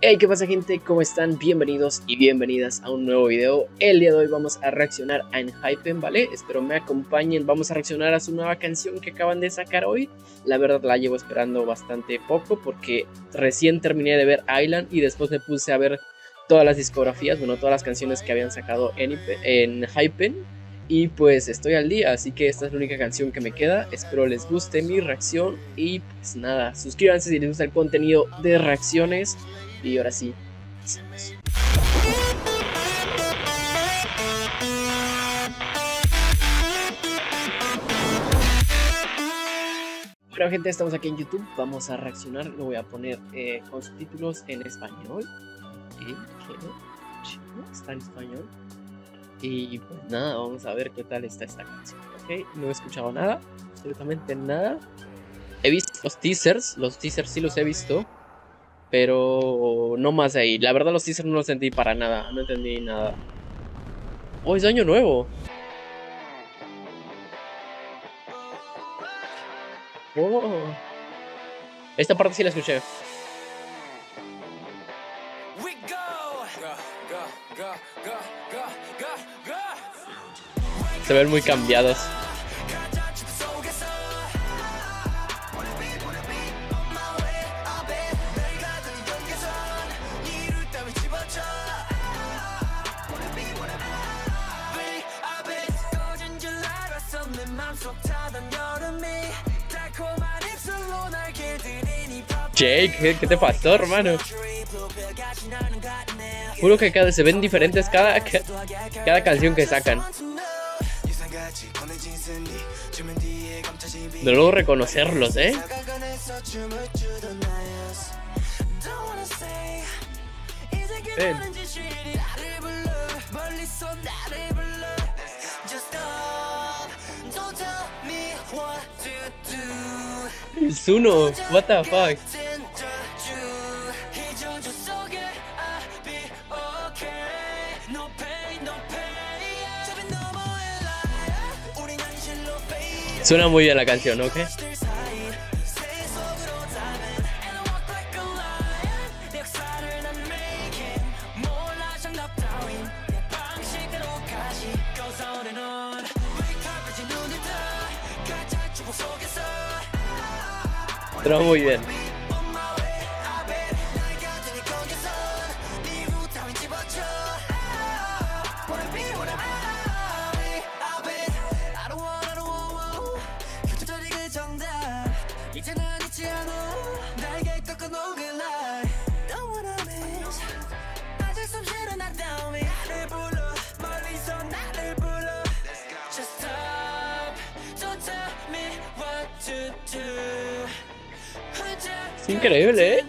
Hey, ¿qué pasa gente? ¿Cómo están? Bienvenidos y bienvenidas a un nuevo video. El día de hoy vamos a reaccionar a Enhypen, ¿vale? Espero me acompañen. Vamos a reaccionar a su nueva canción que acaban de sacar hoy. La verdad la llevo esperando bastante poco porque recién terminé de ver Island y después me puse a ver todas las discografías, bueno, todas las canciones que habían sacado en, en Hypen. Y pues estoy al día, así que esta es la única canción que me queda. Espero les guste mi reacción y pues nada, suscríbanse si les gusta el contenido de reacciones. Y ahora sí. Bueno gente, estamos aquí en YouTube, vamos a reaccionar, lo voy a poner eh, con subtítulos en español. ¿Qué? Está en español. Y pues nada, vamos a ver qué tal está esta canción. Ok, no he escuchado nada, absolutamente nada. He visto los teasers, los teasers sí los he visto. Pero no más ahí. La verdad los teasers no los sentí para nada. No entendí nada. Oh, es año nuevo. Oh. Esta parte sí la escuché. Se ven muy cambiados. Jake, ¿qué, te pasó, hermano? Juro que cada, se ven diferentes cada, cada canción que sacan. No logro reconocerlos, ¿eh? Zuno, what the fuck. Suena muy bien la canción, ¿ok? Pero muy bien. Increíble, ¿eh?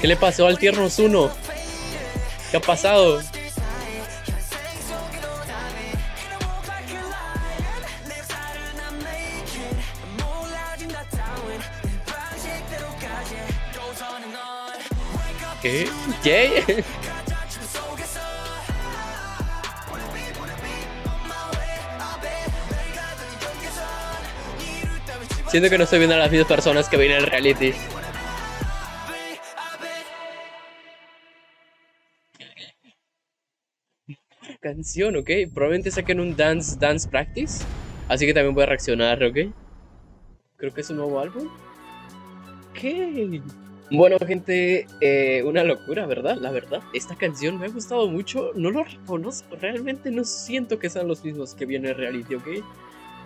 ¿Qué le pasó al Tiernos 1? ¿Qué ha pasado? ¿Qué? ¿Qué? Siento que no estoy viendo a las mismas personas que vienen en el reality. Canción, ok. Probablemente saquen un dance, dance practice. Así que también voy a reaccionar, ok. Creo que es un nuevo álbum. ¿Qué? Bueno, gente, eh, una locura, ¿verdad? La verdad, esta canción me ha gustado mucho. No lo reconozco, realmente no siento que sean los mismos que vienen en reality, ¿ok?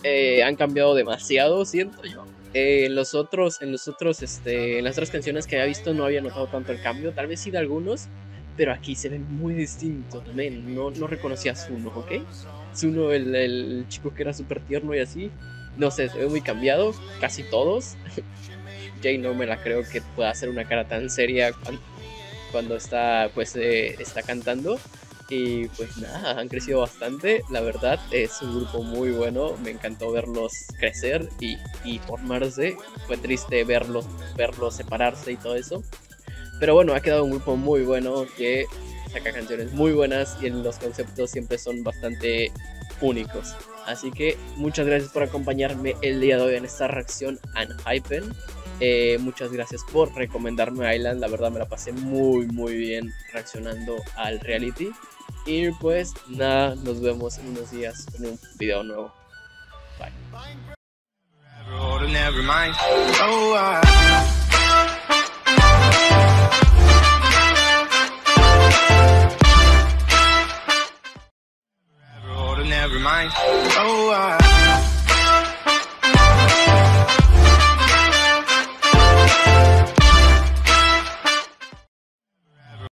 Eh, han cambiado demasiado, siento yo. Eh, en los otros, en los otros, este, en las otras canciones que había visto no había notado tanto el cambio, tal vez sí de algunos, pero aquí se ven muy distintos también. No, no reconocía a Zuno, ¿ok? Zuno, el, el chico que era súper tierno y así, no sé, se ve muy cambiado, casi todos. Jay no me la creo que pueda hacer una cara tan seria cuando, está, pues, eh, está cantando. Y pues nada, han crecido bastante. La verdad es un grupo muy bueno. Me encantó verlos crecer y, formarse. Fue triste verlos, verlos separarse y todo eso. Pero bueno, ha quedado un grupo muy bueno que saca canciones muy buenas y los conceptos siempre son bastante únicos. Así que muchas gracias por acompañarme el día de hoy en esta reacción a Hypen. Eh, muchas gracias por recomendarme Island. La verdad me la pasé muy muy bien reaccionando al reality. Y pues nada, nos vemos en unos días en un video nuevo. Bye. Oh,